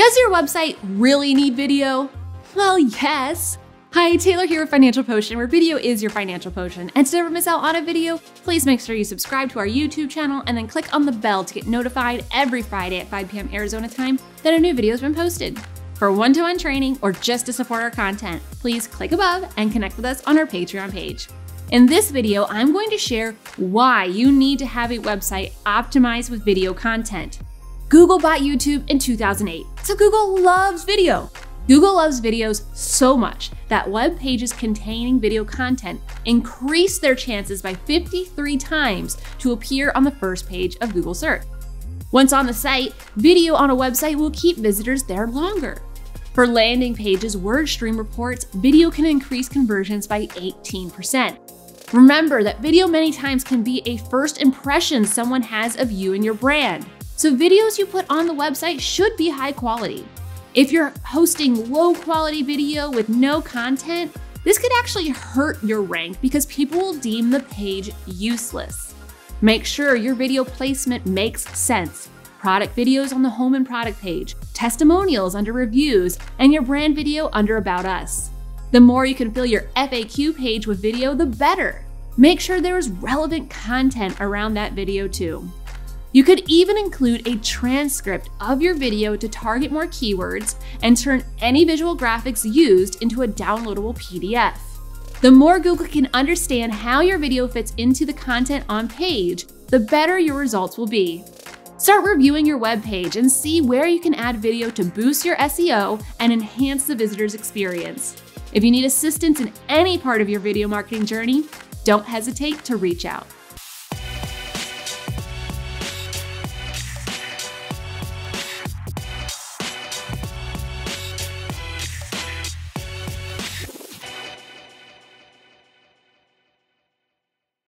Does your website really need video? Well, yes. Hi, Taylor here with Financial Potion, where video is your financial potion. And to never miss out on a video, please make sure you subscribe to our YouTube channel and then click on the bell to get notified every Friday at 5 p.m. Arizona time that a new video has been posted. For one-to-one training or just to support our content, please click above and connect with us on our Patreon page. In this video, I'm going to share why you need to have a website optimized with video content. Google bought YouTube in 2008, so Google loves video. Google loves videos so much that web pages containing video content increase their chances by 53 times to appear on the first page of Google search. Once on the site, video on a website will keep visitors there longer. For landing pages, WordStream reports video can increase conversions by 18%. Remember that video many times can be a first impression someone has of you and your brand so videos you put on the website should be high quality. If you're hosting low quality video with no content, this could actually hurt your rank because people will deem the page useless. Make sure your video placement makes sense. Product videos on the home and product page, testimonials under reviews, and your brand video under About Us. The more you can fill your FAQ page with video, the better. Make sure there is relevant content around that video too. You could even include a transcript of your video to target more keywords and turn any visual graphics used into a downloadable PDF. The more Google can understand how your video fits into the content on page, the better your results will be. Start reviewing your web page and see where you can add video to boost your SEO and enhance the visitor's experience. If you need assistance in any part of your video marketing journey, don't hesitate to reach out.